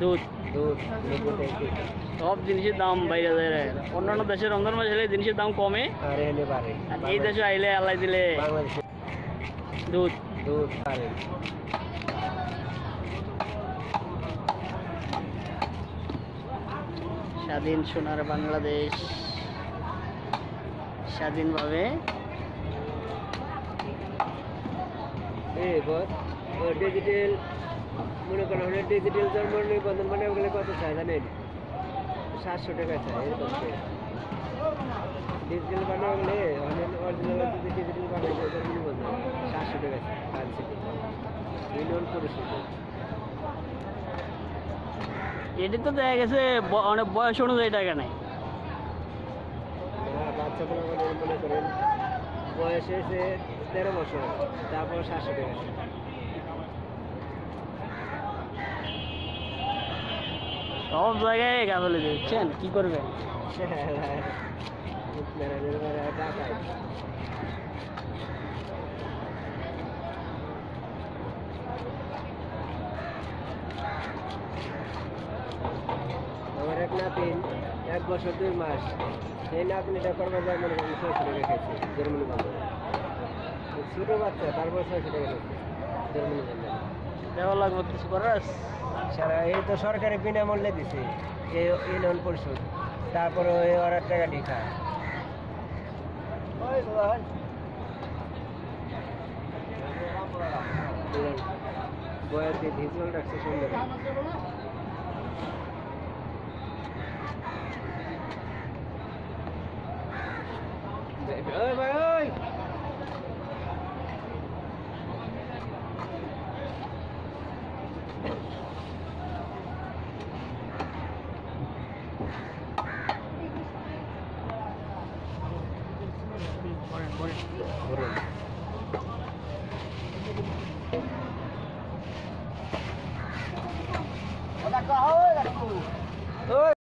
দুধ সব জিনিসের দাম বাইরে যায়। অন্যান্য দেশে রমজান মাস হলে জিনিসের দাম কমে। আর এই দেশে আইলে আল্লাহ দিলে। দুধ। দুধ স্বাধীন সোনার বাংলাদেশ। স্বাধীনভাবে। ডিজিটাল মনে করেন আমরা ডিজিটাল জন্ম নিবন্ধন মানে ওগুলো কত চাই জানেন? সাতশো টাকা চাই এরকম ডিজিটাল বানালে অরিজিনাল যদি ডিজিটাল বানাই নিবন্ধন। সাতশো টাকা চাই পাঁচ সিটি ইউনিয়ন এটি তো দেখা গেছে অনেক বয়স অনুযায়ী টাকা নেই আর বাচ্চাগুলো মনে করেন বয়স হয়েছে তেরো বছর তারপর সাতশো টাকা সব জায়গায় গাফলে দিচ্ছেন কি করবেন আমার এক নাতিন এক বছর দুই মাস সেই নাতনিটা করবার যায় মনে করেন ছয়শো টাকা খাইছে জার্মানি বন্ধ ছোটো বাচ্চা তারপর ছয়শো টাকা খাইছে জার্মানি বন্ধ দেওয়া লাগবে কিছু করার সারা এই তো সরকারি বিনামূল্যে দিছে এই ইউনিয়ন পরিষদ। তারপরে ওই ওরা টাকা দিয়ে খায়। বয়াতে ভিজুয়াল রাখছে সুন্দর ভাই ওই ধরুন ওই